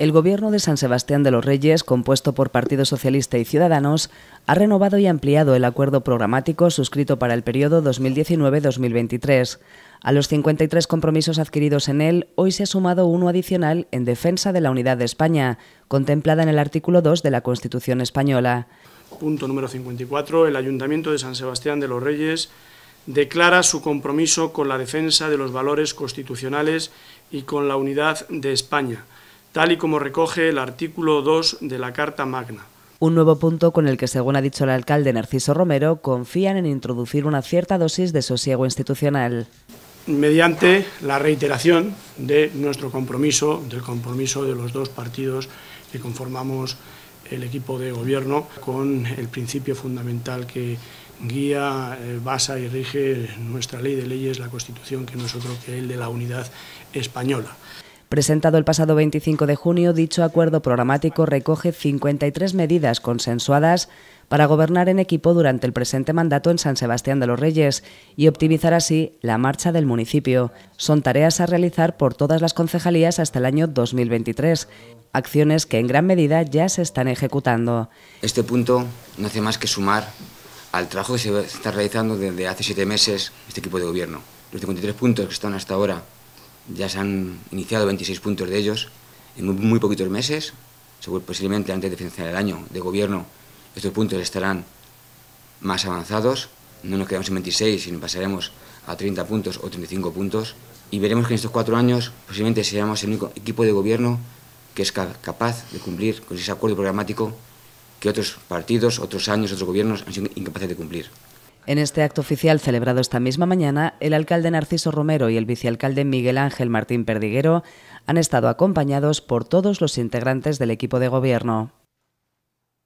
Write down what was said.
El Gobierno de San Sebastián de los Reyes, compuesto por Partido Socialista y Ciudadanos, ha renovado y ampliado el acuerdo programático suscrito para el periodo 2019-2023. A los 53 compromisos adquiridos en él, hoy se ha sumado uno adicional en defensa de la unidad de España, contemplada en el artículo 2 de la Constitución española. Punto número 54. El Ayuntamiento de San Sebastián de los Reyes declara su compromiso con la defensa de los valores constitucionales y con la unidad de España tal y como recoge el artículo 2 de la Carta Magna. Un nuevo punto con el que, según ha dicho el alcalde Narciso Romero, confían en introducir una cierta dosis de sosiego institucional. Mediante la reiteración de nuestro compromiso, del compromiso de los dos partidos que conformamos el equipo de gobierno, con el principio fundamental que guía, eh, basa y rige nuestra ley de leyes, la Constitución, que no es otro que el de la unidad española. Presentado el pasado 25 de junio, dicho acuerdo programático recoge 53 medidas consensuadas para gobernar en equipo durante el presente mandato en San Sebastián de los Reyes y optimizar así la marcha del municipio. Son tareas a realizar por todas las concejalías hasta el año 2023, acciones que en gran medida ya se están ejecutando. Este punto no hace más que sumar al trabajo que se está realizando desde hace siete meses este equipo de gobierno. Los 53 puntos que están hasta ahora ya se han iniciado 26 puntos de ellos en muy, poquitos meses, posiblemente antes de finalizar el año de gobierno estos puntos estarán más avanzados, no nos quedamos en 26, sino pasaremos a 30 puntos o 35 puntos. Y veremos que en estos cuatro años posiblemente seamos el único equipo de gobierno que es capaz de cumplir con ese acuerdo programático que otros partidos, otros años, otros gobiernos han sido incapaces de cumplir. En este acto oficial celebrado esta misma mañana, el alcalde Narciso Romero y el vicealcalde Miguel Ángel Martín Perdiguero han estado acompañados por todos los integrantes del equipo de gobierno.